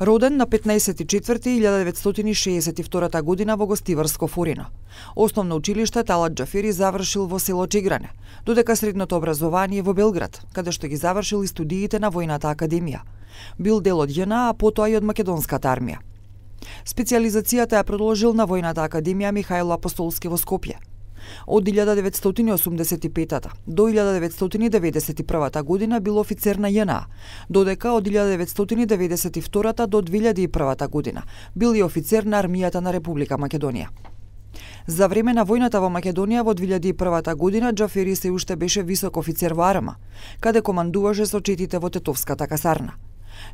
Роден на 15.4.1962 година во Гостиварско Фурино. Основно училиште Талат Джафери завршил во село Чигране, додека средното образование во Белград, каде што ги завршил и студиите на Војната академија. Бил дел од ЈНА, а потоа и од Македонската армија. Специализацијата ја продолжил на Војната академија Михајло Апостолски во Скопје. Од 1985 до 1991 година бил офицер на ЈНА, додека од 1992 до 2001 година бил и офицер на армијата на Република Македонија. За време на војната во Македонија во 2001 година Џафери се уште беше висок офицер во Арма, каде командуваше со четите во Тетовската касарна.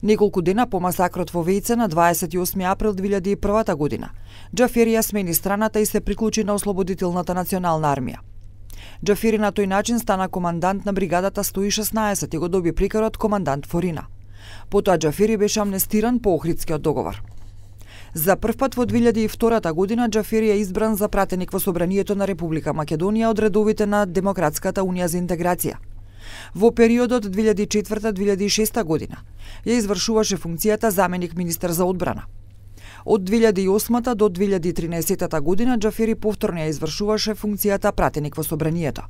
Неколку дена по масакрот во Вејце на 28 април 2001 година, Џафери ја смени страната и се приклучи на Ослободителната национална армија. Џафери на тој начин стана командант на бригадата 116 и го доби прикарот командант Форина. Потоа Џафери беше амнестиран по Охридскиот договор. За прв пат во 2002 година Џафери е избран за пратеник во Собранието на Република Македонија од редовите на Демократската унија за интеграција. Во периодот 2004-2006 година ја извршуваше функцијата заменик министер за одбрана. Од 2008 до 2013 година Џафери повторно ја извршуваше функцијата пратеник во собранието.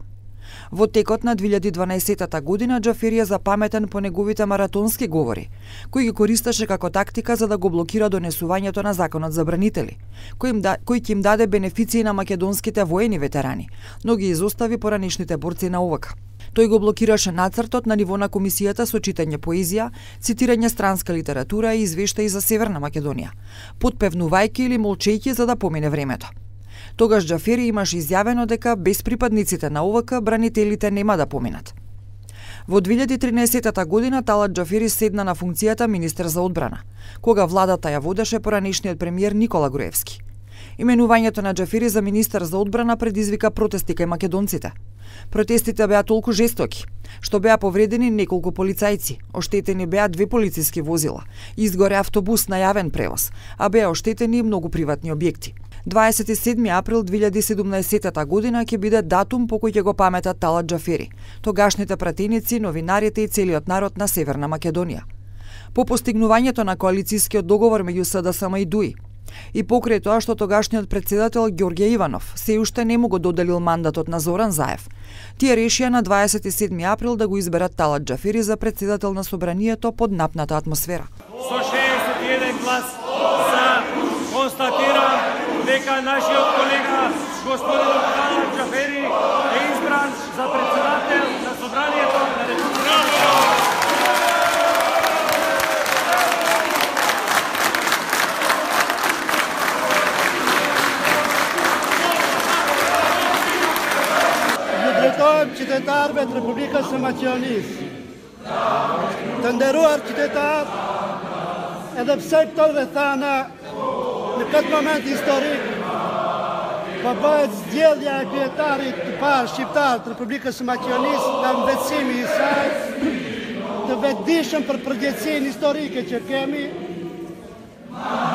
Во текот на 2012 година Џафери е запаметен по неговите маратонски говори, кои ги користеше како тактика за да го блокира донесувањето на законот за бранители, кој им, да, кој ќе им даде бенефиции на македонските воени ветерани, но ги изостави поранишните борци на ОВК. Тој го блокираше нацртот на ниво на комисијата со читање поезија, цитирање странска литература и извештаи за Северна Македонија, подпевнувајќи или молчејќи за да помине времето. Тогаш Џафери имаше изјавено дека без припадниците на ОВК бранителите нема да поминат. Во 2013 година Талат Џафери седна на функцијата министер за одбрана, кога владата ја водеше поранешниот премиер Никола Груевски. Именувањето на Џафери за министер за одбрана предизвика протести кај македонците – Протестите беа толку жестоки, што беа повредени неколку полицајци, оштетени беа две полициски возила, изгоре автобус на јавен превоз, а беа оштетени и многу приватни објекти. 27 април 2017 година ќе биде датум по кој ќе го паметат Талат Џафери, тогашните пратеници, новинарите и целиот народ на Северна Македонија. По постигнувањето на коалицијскиот договор меѓу СДСМ и ДУИ, И покрај тоа што тогашниот председател Ѓорѓе Иванов се уште не му го доделил мандатот на Зоран Заев, тие решија на 27 април да го изберат Талат Џафери за председател на собранието под напната атмосфера. Со 61 глас за констатирам дека нашиот колега господин Талат Џафери е избран за председател на собранието на Република Ndërtojmë qytetarëve të Republikës së Maqedonisë. Të nderuar qytetarë, edhe pse këto dhe thana në këtë moment historik, po bëhet zgjedhja e kryetarit të parë shqiptar të Republikës së Maqedonisë nga mbetësimi i saj, të vetëdijshëm për përgjegjësinë historike që kemi,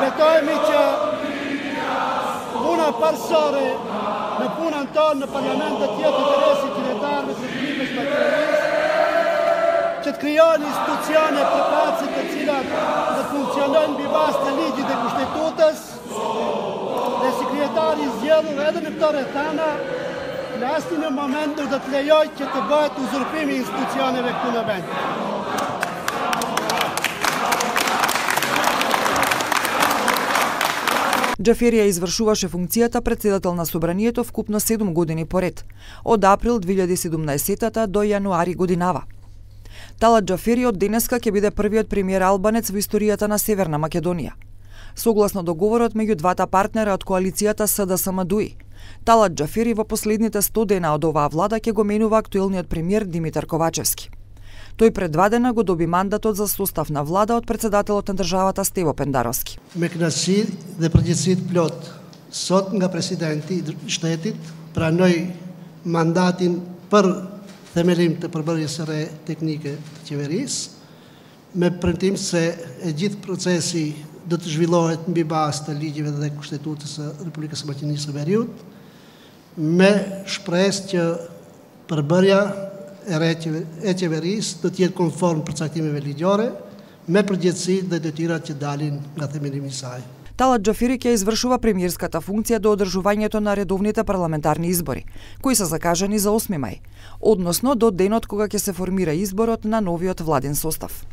betojmë që puna parsore në punën tonë në parlamentet tjetë interesi të zhvillimit me që të kryani institucione për pacit të cilat dhe funksionën bivas të ligjit e kushtetutës, dhe sekretari zjedhur edhe në këto rethana, në asë në moment nuk dhe të lejoj që të bëhet uzurpimi institucioneve këtu në vendë. Џафери ја извршуваше функцијата председател на собранието вкупно 7 години поред, од април 2017 до јануари годинава. Талат Џафери од денеска ќе биде првиот премиер албанец во историјата на Северна Македонија. Согласно договорот меѓу двата партнера од коалицијата СДСМ ДУИ, Талат Џафери во последните 100 дена од оваа влада ќе го менува актуелниот премиер Димитар Ковачевски. Тој пред два дена го доби мандатот за состав на влада од председателот на државата Стево Пендаровски. Me kënaqësi dhe përgjegjësi të nga presidenti i shtetit pranoi mandatin për themelim të përbërjes së re teknike të qeverisë me premtim se e gjithë procesi do të zhvillohet mbi bazë të ligjeve dhe kushtetutës së Republikës së Maqedonisë së Veriut me shpresë që përbërja e re do të jetë konform përcaktimeve ligjore, me përgjithësi dhe detyrat që dalin nga themelimi i saj. Талат Џафири ќе извршува премиерската функција до одржувањето на редовните парламентарни избори, кои се закажани за 8 мај, односно до денот кога ќе се формира изборот на новиот владен состав.